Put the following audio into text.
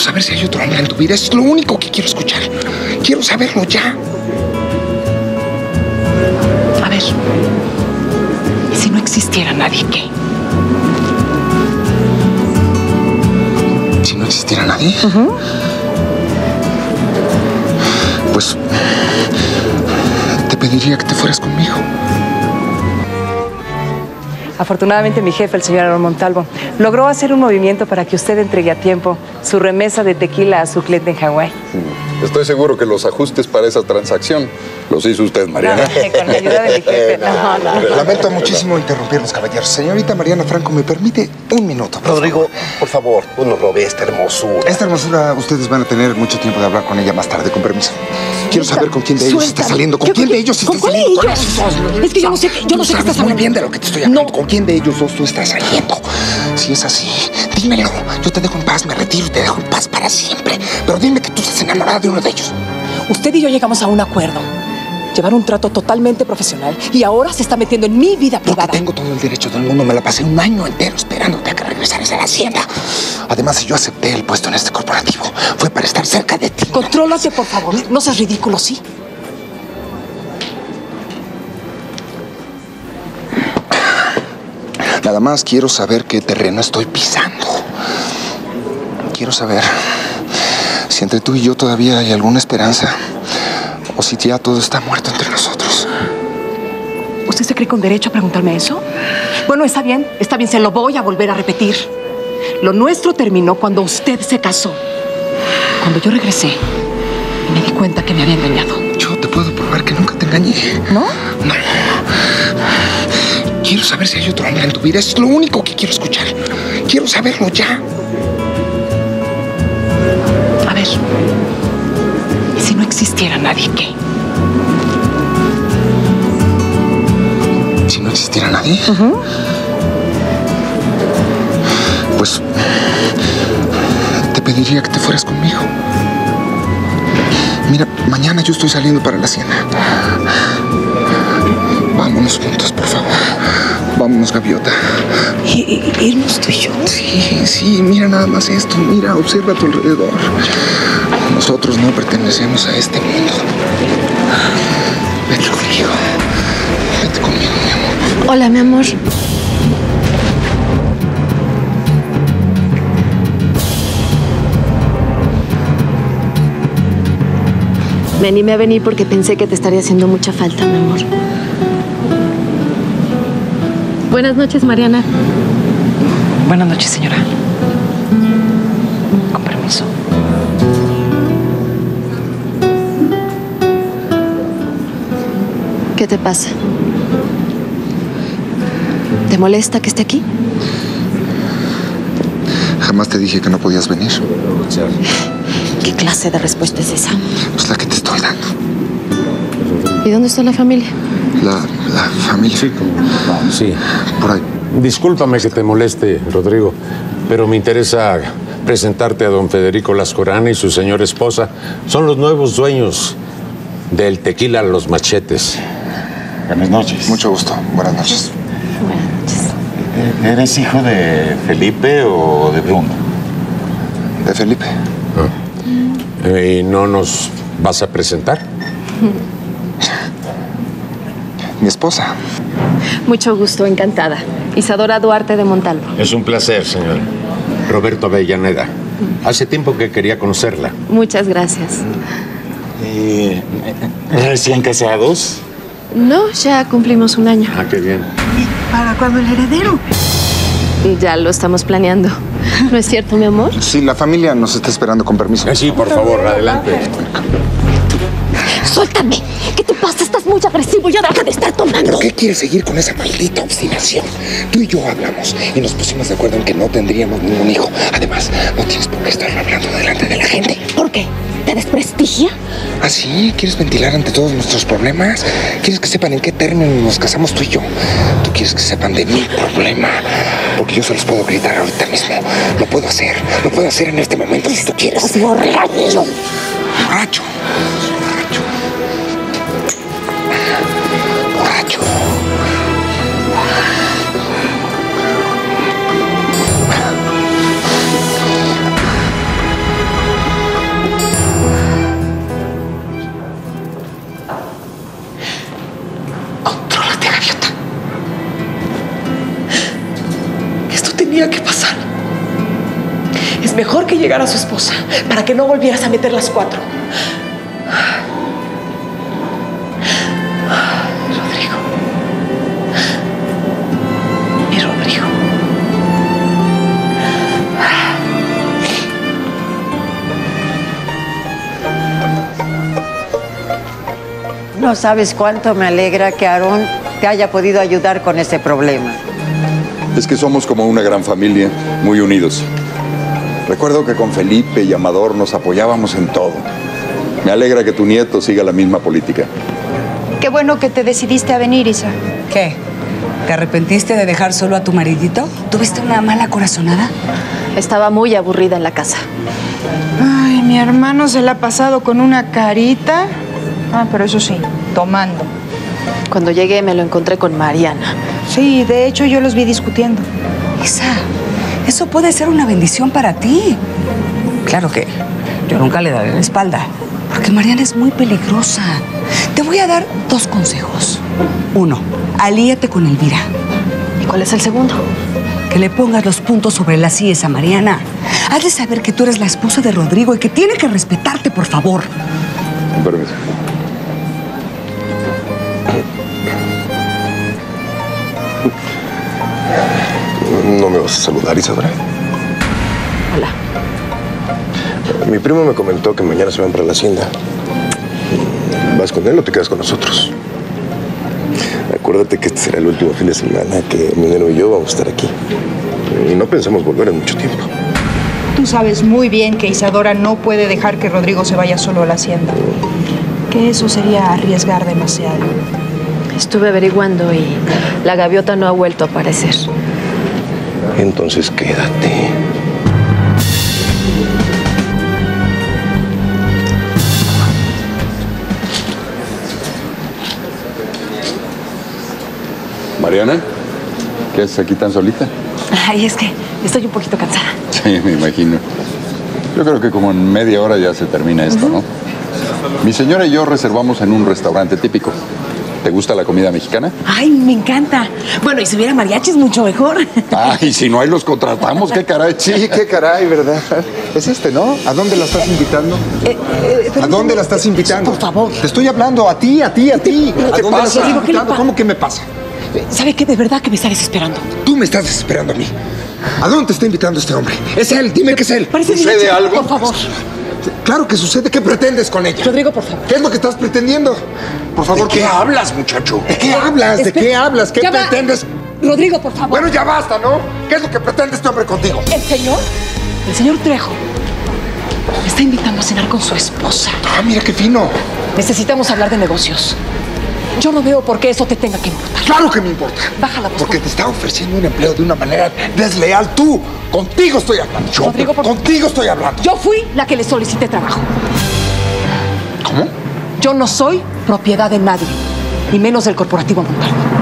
Saber si hay otro hombre en tu vida. Es lo único que quiero escuchar. Quiero saberlo ya. A ver, ¿y si no existiera nadie, qué? Si no existiera nadie. Pues te pediría que te fueras conmigo. Afortunadamente mi jefe, el señor Aaron Montalvo, logró hacer un movimiento para que usted entregue a tiempo su remesa de tequila a su cliente en Hawái. Estoy seguro que los ajustes para esa transacción los hizo usted, Mariana. No, con la ayuda de mi jefe. No, no. Lamento muchísimo interrumpirlos, caballeros. Señorita Mariana Franco, ¿me permite un minuto? por Rodrigo, por favor, tú nos robe esta hermosura. Esta hermosura, ustedes van a tener mucho tiempo de hablar con ella más tarde, con permiso. Quiero saber con quién de ellos está saliendo. ¿Con ¿Qué- quién de ellos con está cuál de saliendo? Con ellos? esos. Es que yo no sé qué- yo no sé qué estás muy hablando. bien de lo que te estoy hablando. ¿Con quién de ellos dos tú estás saliendo? Si es así, dímelo. Yo te dejo en paz, me retiro y te dejo en paz para siempre. Pero dime tú estás enamorada de uno de ellos. Usted y yo llegamos a un acuerdo. Llevar un trato totalmente profesional y ahora se está metiendo en mi vida Porque privada. tengo todo el derecho del mundo. Me la pasé un año entero esperándote a que regresaras a la hacienda. Además, si yo acepté el puesto en este corporativo, fue para estar cerca de ti. Contrólate, por favor. No seas ridículo, ¿sí? Nada más quiero saber qué terreno estoy pisando. Quiero saber si entre tú y yo todavía hay alguna esperanza o si ya todo está muerto entre nosotros. ¿Usted se cree con derecho a preguntarme eso? Bueno, está bien, está bien, se lo voy a volver a repetir. Lo nuestro terminó cuando usted se casó. Cuando yo regresé y me di cuenta que me había engañado. Yo te puedo probar que nunca te engañé. ¿No? No. Quiero saber si hay otro hombre en tu vida. Es lo único que quiero escuchar. Quiero saberlo ya. ¿Y si no existiera nadie, qué? Si no existiera nadie. Pues te pediría que te fueras conmigo. Mira, mañana yo estoy saliendo para la hacienda. Vámonos juntos, por favor. Vámonos, gaviota. ¿Irnos tú y yo? Sí, sí, mira nada más esto. Mira, observa a tu alrededor. Nosotros no pertenecemos a este mundo. Vete conmigo. Vete conmigo, mi amor. Hola, mi amor. Me animé a venir porque pensé que te estaría haciendo mucha falta, mi amor. Buenas noches, Mariana. Buenas noches, señora. Con permiso. ¿Qué te pasa? ¿Te molesta que esté aquí? Jamás te dije que no podías venir. ¿Qué clase de respuesta es esa? Es la que te estoy dando. ¿Y dónde está la familia? La, la familia. Sí, como... Sí. Por ahí. Discúlpame que te moleste, Rodrigo, pero me interesa presentarte a don Federico Lascorana y su señora esposa. Son los nuevos dueños del tequila Los Machetes. Buenas noches. Mucho gusto. Buenas noches. ¿Eres hijo de Felipe o de Bruno? De Felipe. ¿Y no nos vas a presentar? Mi esposa. Mucho gusto, encantada. Isadora Duarte de Montalvo. Es un placer, señora. Roberto Avellaneda. Hace tiempo que quería conocerla. Muchas gracias. Eh, ¿Recién casados? No, ya cumplimos un año. Ah, qué bien. ¿Para cuándo el heredero? Ya lo estamos planeando. ¿No es cierto, mi amor? Sí, la familia nos está esperando con permiso. Eh, Sí, por favor, adelante. ¡Suéltame! Qué quieres seguir con esa maldita obstinación? Tú y yo hablamos y nos pusimos de acuerdo en que no tendríamos ningún hijo. Además, no tienes por qué estar hablando delante de la gente. ¿Por qué? ¿Te desprestigia? ¿Ah, sí? ¿Quieres ventilar ante todos nuestros problemas? ¿Quieres que sepan en qué término nos casamos tú y yo? ¿Tú quieres que sepan de mi problema? Porque yo se los puedo gritar ahorita mismo. Lo puedo hacer. Lo puedo hacer en este momento si tú quieres. Borracho. Borracho. Borracho. Es mejor que llegara su esposa para que no volvieras a meter las cuatro. Rodrigo. Rodrigo. No sabes cuánto me alegra que Aarón te haya podido ayudar con ese problema. Es que somos como una gran familia, muy unidos. Recuerdo que con Felipe y Amador nos apoyábamos en todo. Me alegra que tu nieto siga la misma política. Qué bueno que te decidiste a venir, Isa. ¿Qué? ¿Te arrepentiste de dejar solo a tu maridito? ¿Tuviste una mala corazonada? Estaba muy aburrida en la casa. Ay, mi hermano se la ha pasado con una carita. Ah, pero eso sí, tomando. Cuando llegué me lo encontré con Mariana. Sí, de hecho yo los vi discutiendo. Isa, eso puede ser una bendición para ti. Claro que yo nunca le daré la espalda, porque Mariana es muy peligrosa. Te voy a dar dos consejos. Uno, alíate con Elvira. ¿Y cuál es el segundo? Que le pongas los puntos sobre las IES a Mariana. Haz de saber que tú eres la esposa de Rodrigo y que tiene que respetarte, por favor. Con permiso. ¿No me vas a saludar, Isadora? Hola. Mi primo me comentó que mañana se van para la hacienda. ¿Vas con él o te quedas con nosotros? Acuérdate que este será el último fin de semana que mi neno y yo vamos a estar aquí. Y no pensamos volver en mucho tiempo. Tú sabes muy bien que Isadora no puede dejar que Rodrigo se vaya solo a la hacienda. Que eso sería arriesgar demasiado. Estuve averiguando y la gaviota no ha vuelto a aparecer. Entonces quédate. Mariana, ¿qué haces aquí tan solita? Ay, es que estoy un poquito cansada. Sí, me imagino. Yo creo que como en media hora ya se termina esto, ¿no? Mi señora y yo reservamos en un restaurante típico. ¿Te gusta la comida mexicana? Ay, me encanta. Bueno, y si hubiera mariachi es mucho mejor. Ay, si no hay los contratamos, qué caray. Sí, qué caray, ¿verdad? Es este, ¿no? ¿A dónde la estás invitando? ¿A dónde la estás invitando? Por favor. Te estoy hablando a ti, a ti, a ti. ¿Qué ¿A te dónde la pasa? ¿Cómo que me pasa? ¿Sabe qué? De verdad que me está desesperando. Tú me estás desesperando a mí. ¿A dónde te está invitando este hombre? Es él, dime que es él. Parece ¿Sucede algo? Por favor. Claro que sucede. ¿Qué pretendes con ella? Rodrigo, por favor. ¿Qué es lo que estás pretendiendo? Por favor, ¿De qué hablas, muchacho? ¿De qué hablas? ¿De qué hablas? ¿Qué Ya va. pretendes? Rodrigo, por favor. Bueno, ya basta, ¿no? ¿Qué es lo que pretende este hombre contigo? El señor, el señor Trejo, me está invitando a cenar con su esposa. Ah, mira qué fino. Necesitamos hablar de negocios. Yo no veo por qué eso te tenga que importar. Claro que me importa. Baja la voz. Porque te está ofreciendo un empleo de una manera desleal. Tú, contigo estoy hablando. Yo, Rodrigo, por- contigo estoy hablando. Yo fui la que le solicité trabajo. ¿Cómo? Yo no soy propiedad de nadie, ni menos del corporativo Montalvo.